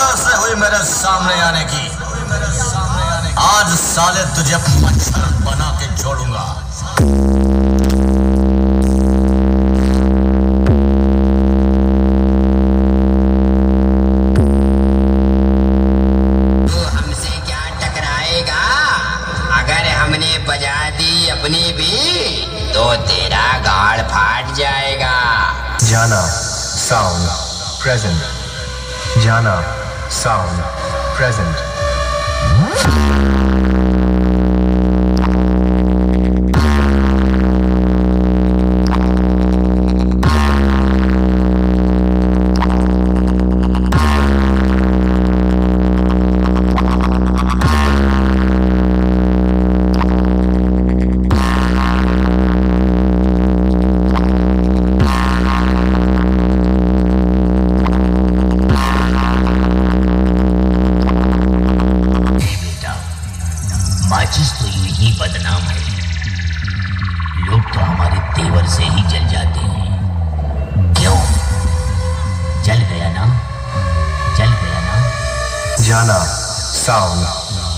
कैसे हुई मेरे सामने आने की। आज साले तुझे मच्छर बना के छोड़ूँगा। तू हमसे क्या टकराएगा? अगर हमने बजा दी अपनी भी तो तेरा गाड़ फाट जाएगा। Jana sound present. Jana sound present. माचिस तो यूँ ही बदनाम है। लोग तो हमारे तेवर से ही जल जाते हैं। क्यों? जल गया ना? जल गया ना? जाना साउंड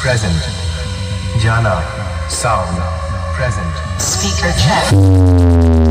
प्रेजेंट जाना साउंड प्रेजेंट स्पीकर चेक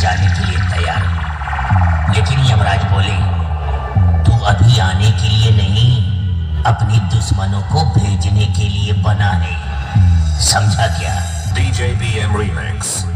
जाने के लिए तैयार लेकिन यमराज बोले, तू अभी आने के लिए नहीं, अपने दुश्मनों को भेजने के लिए बना है समझा क्या? बी Remix से।